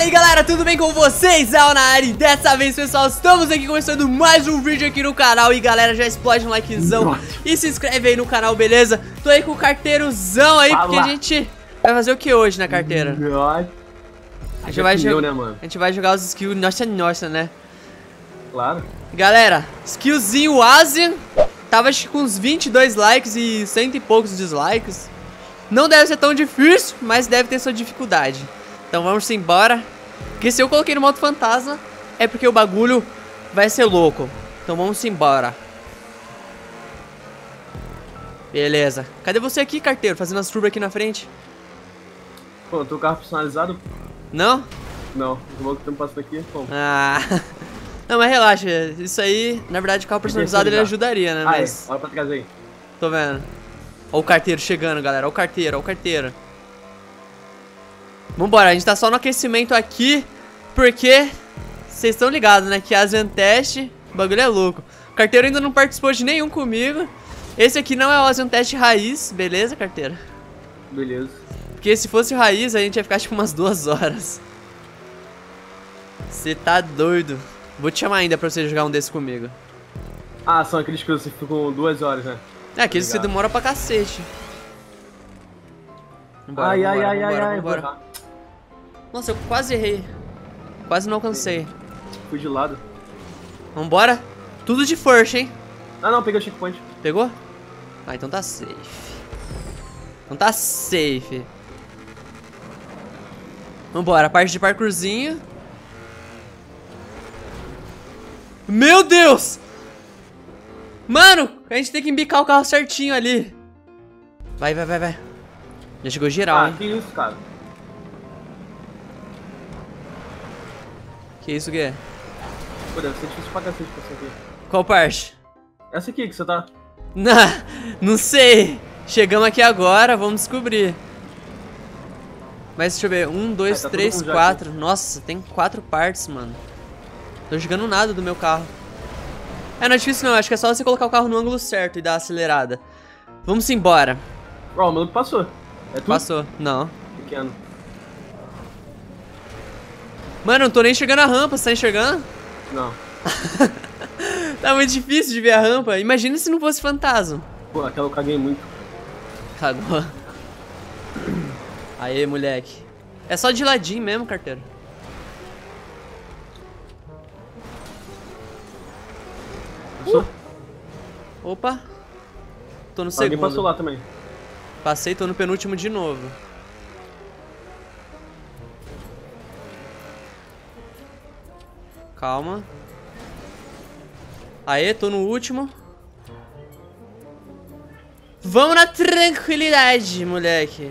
Fala aí galera, tudo bem com vocês? É o Nari, dessa vez pessoal, estamos aqui começando mais um vídeo aqui no canal E galera, já explode um likezão Nossa. e se inscreve aí no canal, beleza? Tô aí com o carteirozão aí, Fala. porque a gente vai fazer o que hoje na carteira? A gente, vai né, a gente vai jogar os skills, nossa, nossa, né? Claro Galera, skillzinho Asian Tava acho que com uns 22 likes e cento e poucos dislikes Não deve ser tão difícil, mas deve ter sua dificuldade então vamos embora. Porque se eu coloquei no modo fantasma, é porque o bagulho vai ser louco. Então vamos embora. Beleza. Cadê você aqui, carteiro? Fazendo as turbas aqui na frente? Pô, teu carro personalizado? Não? Não, o que tem passando aqui, pô. Ah. Não, mas relaxa. Isso aí, na verdade, o carro personalizado ele ajudaria, né? Ah, mas... é. Olha pra trás aí. Tô vendo. Olha o carteiro chegando, galera. Olha o carteiro, olha o carteiro. Vambora, a gente tá só no aquecimento aqui, porque vocês estão ligados, né? Que Asian Test, o bagulho é louco. Carteiro ainda não participou de nenhum comigo. Esse aqui não é o Asian Test raiz, beleza, carteiro? Beleza. Porque se fosse raiz, a gente ia ficar tipo umas duas horas. Você tá doido. Vou te chamar ainda pra você jogar um desse comigo. Ah, são aqueles que você ficam duas horas, né? É, aqueles que demora pra cacete. Vambora, ai, vambora, ai, vambora, ai, vambora. ai, nossa, eu quase errei. Quase não alcancei. Fui de lado. Vambora. Tudo de first, hein? Ah, não, peguei o checkpoint. Pegou? Ah, então tá safe. Então tá safe. Vambora, parte de parkourzinho. Meu Deus! Mano, a gente tem que embicar o carro certinho ali. Vai, vai, vai, vai. Já chegou geral, ah, hein? que isso, cara. Que isso que é? Pô, deve ser difícil pra cacete pra aqui. Qual parte? Essa aqui que você tá. Não, não sei. Chegamos aqui agora, vamos descobrir. Mas deixa eu ver. Um, dois, é, tá três, quatro. Nossa, tem quatro partes, mano. Tô jogando nada do meu carro. É, não é difícil não. Acho que é só você colocar o carro no ângulo certo e dar a acelerada. Vamos embora. Ó, oh, o maluco passou. É tu? Passou. Não. Pequeno. Mano, não tô nem enxergando a rampa, você tá enxergando? Não. tá muito difícil de ver a rampa. Imagina se não fosse fantasma. Pô, aquela eu caguei muito. Cagou. Aê, moleque. É só de ladinho mesmo, carteiro. Passou? Uh. Opa. Tô no segundo. Alguém passou lá também. Passei, tô no penúltimo de novo. Calma. Aê, tô no último. Vamos na tranquilidade, moleque.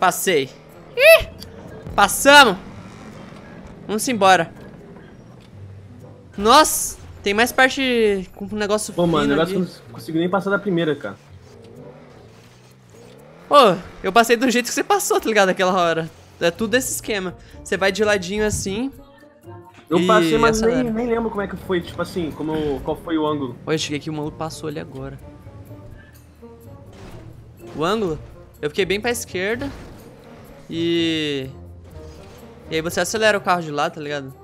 Passei. Ih! Passamos. Vamos embora. Nossa, tem mais parte com um negócio Pô, mano, eu não consigo nem passar da primeira, cara. Pô, eu passei do jeito que você passou, tá ligado? Aquela hora. É tudo desse esquema. Você vai de ladinho assim, eu e passei, mas nem, nem, lembro como é que foi, tipo assim, como, qual foi o ângulo. Olha, cheguei aqui, o maluco passou ali agora. O ângulo? Eu fiquei bem pra esquerda. E... E aí você acelera o carro de lá, tá ligado?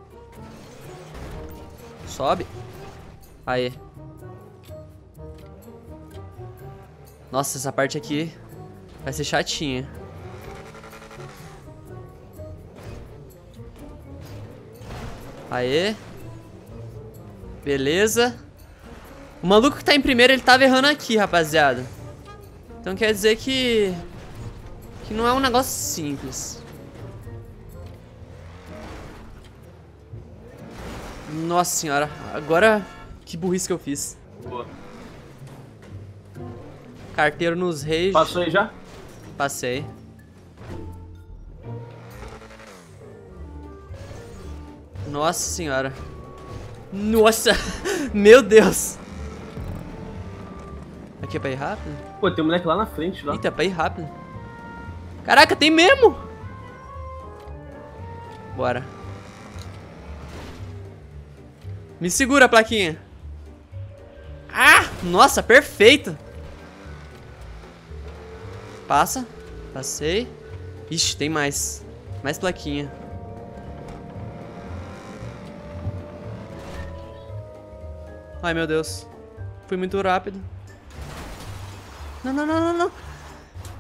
Sobe. Aí. Nossa, essa parte aqui vai ser chatinha. Aê. Beleza. O maluco que tá em primeiro, ele tava errando aqui, rapaziada. Então quer dizer que... Que não é um negócio simples. Nossa senhora. Agora, que burrice que eu fiz. Boa. Carteiro nos reis. Passou aí já? Passei. Nossa senhora. Nossa! Meu Deus! Aqui é pra ir rápido? Pô, tem um moleque lá na frente, lá. Eita, é pra ir rápido. Caraca, tem mesmo! Bora. Me segura, plaquinha. Ah! Nossa, perfeito! Passa. Passei. Ixi, tem mais. Mais plaquinha. Ai, meu Deus. Fui muito rápido. Não, não, não, não, não.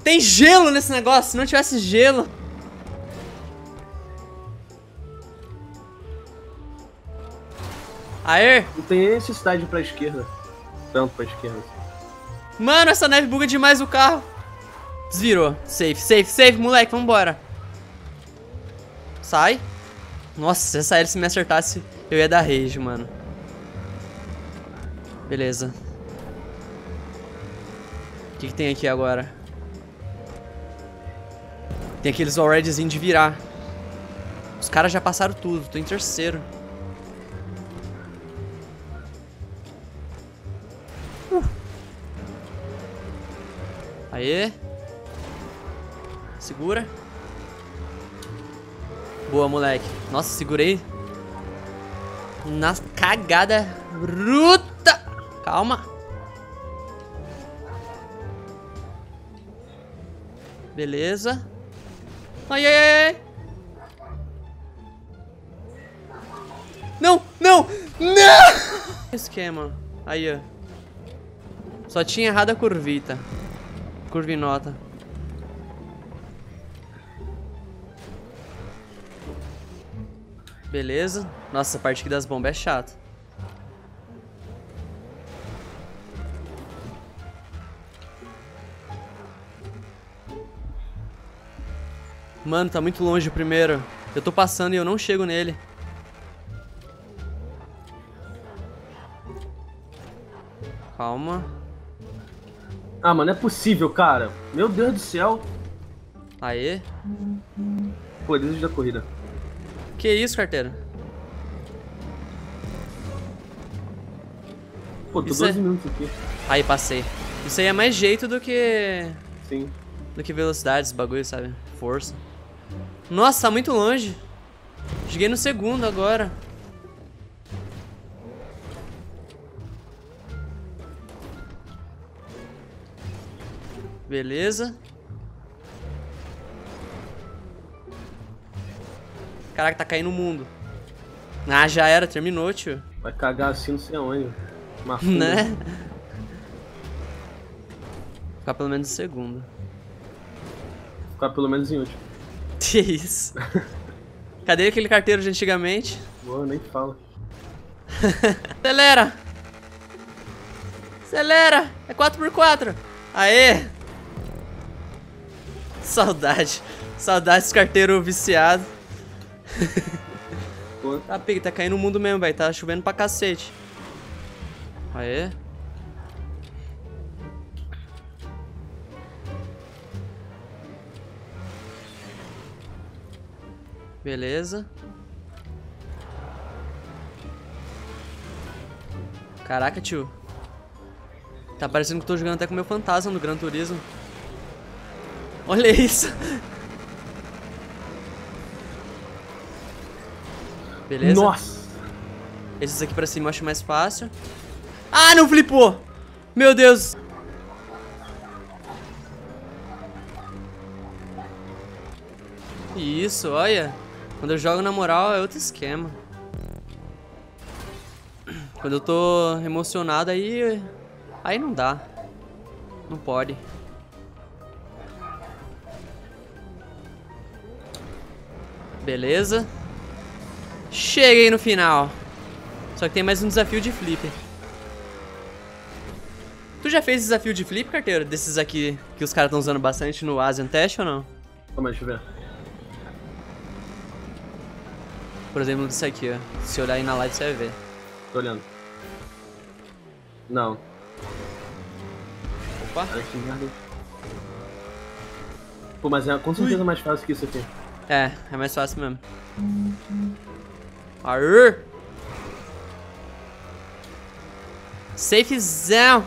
Tem gelo nesse negócio. Se não tivesse gelo... Aê! Não tem necessidade pra esquerda. Tanto pra esquerda. Mano, essa neve buga demais o carro. Desvirou. Safe, safe, safe, moleque. Vambora. Sai. Nossa, se essa hélice me acertasse, eu ia dar rage, mano. Beleza. O que, que tem aqui agora? Tem aqueles alreadyzinho de virar. Os caras já passaram tudo. Tô em terceiro. Uh. Aê. Segura. Boa, moleque. Nossa, segurei. Na cagada bruta. Calma. Beleza. Ai, ai, ai. Não, não, não! Esquema. Aí, ó. Só tinha errado a curvita. Curvinota. Beleza. Nossa, a parte aqui das bombas é chata. Mano, tá muito longe o primeiro. Eu tô passando e eu não chego nele. Calma. Ah, mano, é possível, cara. Meu Deus do céu. Aê. Pô, desde da corrida. Que isso, carteira? Pô, tô isso 12 é... minutos aqui. Aí, passei. Isso aí é mais jeito do que... Sim. Do que velocidade, esse bagulho, sabe? Força. Nossa, tá muito longe. Cheguei no segundo agora. Beleza. Caraca, tá caindo o mundo. Ah, já era, terminou, tio. Vai cagar assim não sei aonde. né? Ficar pelo menos em segundo. Ficar pelo menos em último. Que isso? Cadê aquele carteiro de antigamente? Boa, nem fala. Acelera! Acelera! É 4x4! Aê! Saudade. Saudade desse carteiro viciado. tá, tá caindo o mundo mesmo, velho. Tá chovendo pra cacete. Aê. Beleza. Caraca, tio. Tá parecendo que eu tô jogando até com meu fantasma no Gran Turismo. Olha isso. Beleza? Nossa. Esses aqui pra cima eu acho mais fácil. Ah, não flipou! Meu Deus. Isso, olha. Quando eu jogo na moral é outro esquema. Quando eu tô emocionado aí... Aí não dá. Não pode. Beleza. Cheguei no final. Só que tem mais um desafio de flip. Tu já fez desafio de flip, carteiro? Desses aqui que os caras estão usando bastante no Asian Test ou não? Calma, deixa eu ver. Por exemplo, desse aqui, ó. Se olhar aí na live, você vai ver. Tô olhando. Não. Opa. Ai, que merda. Pô, mas é com certeza Ui. mais fácil que isso aqui. É, é mais fácil mesmo. Aê! Safezão!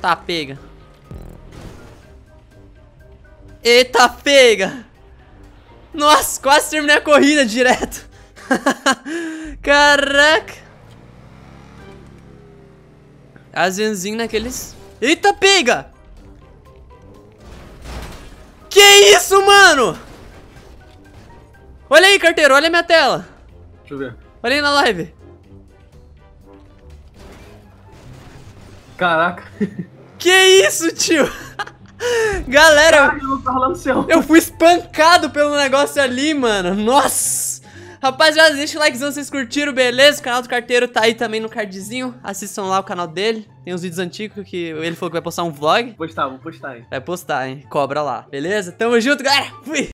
Tá, pega. Eita, pega! Nossa, quase terminei a corrida direto. Caraca. Azenzinho naqueles... Eita, pega! Que isso, mano? Olha aí, carteiro, olha a minha tela. Deixa eu ver. Olha aí na live. Caraca. Que isso, tio? Galera, eu fui espancado pelo negócio ali, mano. Nossa. Rapaziada, deixa o likezão se vocês curtiram, beleza? O canal do carteiro tá aí também no cardzinho. Assistam lá o canal dele. Tem uns vídeos antigos que ele falou que vai postar um vlog. Vou postar, vou postar, hein? Vai postar, hein? Cobra lá, beleza? Tamo junto, galera. Fui!